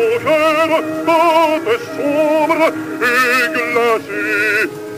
légère, pâte sombra et glacée.